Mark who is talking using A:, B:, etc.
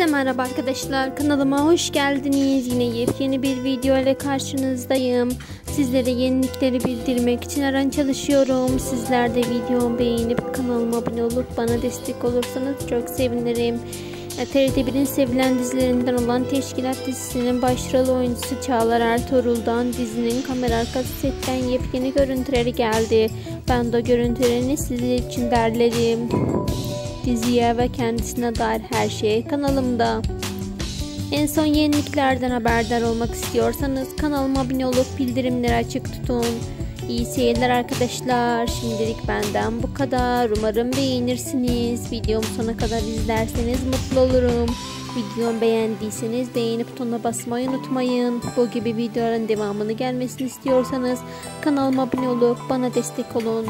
A: Herkese merhaba arkadaşlar. Kanalıma hoş geldiniz. Yine yepyeni bir video ile karşınızdayım. Sizlere yenilikleri bildirmek için aran çalışıyorum. Sizler de videomu beğenip kanalıma abone olup bana destek olursanız çok sevinirim. TRT1'in sevilen dizilerinden olan Teşkilat dizisinin başrol oyuncusu Çağlar Ertuğrul'dan dizinin kamera arkası setten yepyeni görüntüleri geldi. Ben de görüntülerini sizler için derledim diziye ve kendisine dair her şey kanalımda. En son yeniliklerden haberdar olmak istiyorsanız kanalıma abone olup bildirimleri açık tutun. İyi seyirler arkadaşlar. Şimdilik benden bu kadar. Umarım beğenirsiniz. Videomu sona kadar izlerseniz mutlu olurum. Videomu beğendiyseniz beğeni butonuna basmayı unutmayın. Bu gibi videoların devamını gelmesini istiyorsanız kanalıma abone olup bana destek olun.